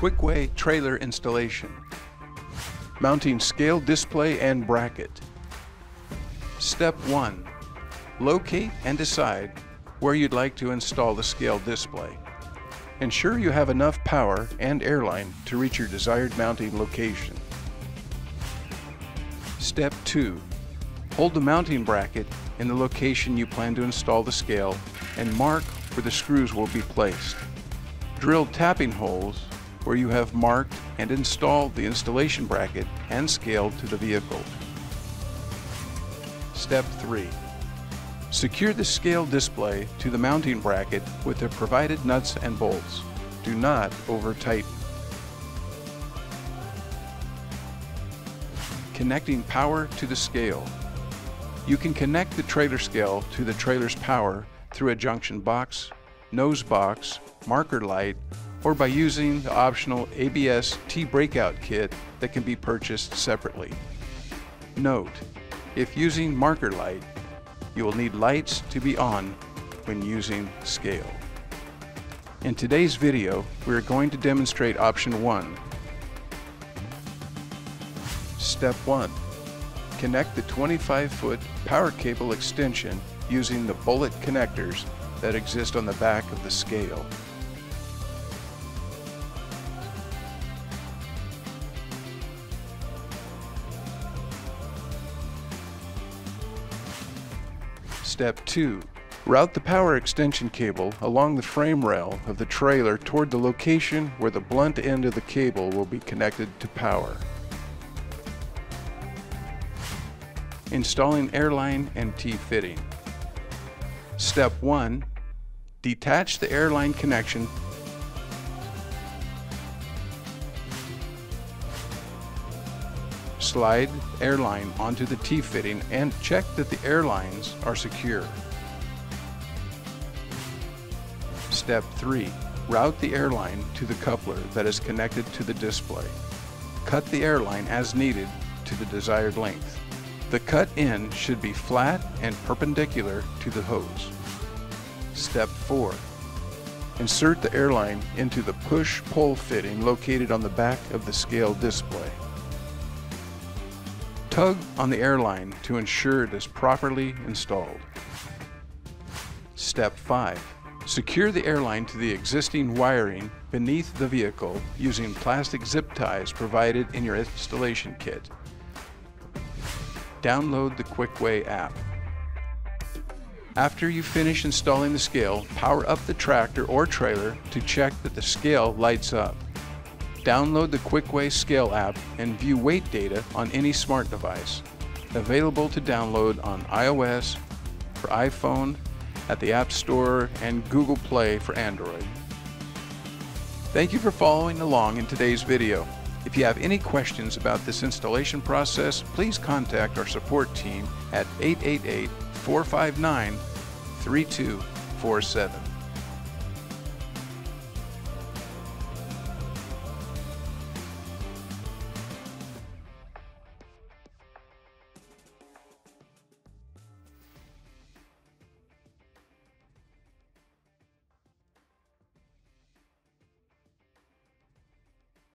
QuickWeigh trailer installation. Mounting scale display and bracket. Step 1. Locate and decide where you'd like to install the scale display. Ensure you have enough power and airline to reach your desired mounting location. Step 2. Hold the mounting bracket in the location you plan to install the scale and mark where the screws will be placed. Drill tapping holes where you have marked and installed the installation bracket and scaled to the vehicle. Step 3. Secure the scale display to the mounting bracket with the provided nuts and bolts. Do not over tighten. Connecting power to the scale. You can connect the trailer scale to the trailer's power through a junction box, nose box, marker light, or by using the optional ABS T-breakout kit that can be purchased separately. Note, if using marker light, you will need lights to be on when using scale. In today's video, we are going to demonstrate option 1. Step 1. Connect the 25-foot power cable extension using the bullet connectors that exist on the back of the scale. Step 2. Route the power extension cable along the frame rail of the trailer toward the location where the blunt end of the cable will be connected to power. Installing airline and T-fitting. Step 1. Detach the airline connection Slide airline onto the T-fitting and check that the airlines are secure. Step 3. Route the airline to the coupler that is connected to the display. Cut the airline as needed to the desired length. The cut end should be flat and perpendicular to the hose. Step 4. Insert the airline into the push-pull fitting located on the back of the scale display. Tug on the airline to ensure it is properly installed. Step 5. Secure the airline to the existing wiring beneath the vehicle using plastic zip ties provided in your installation kit. Download the QuickWeigh app. After you finish installing the scale, power up the tractor or trailer to check that the scale lights up. Download the QuickWeigh Scale app and view weight data on any smart device. Available to download on iOS, for iPhone, at the App Store, and Google Play for Android. Thank you for following along in today's video. If you have any questions about this installation process, please contact our support team at 888 459 3247.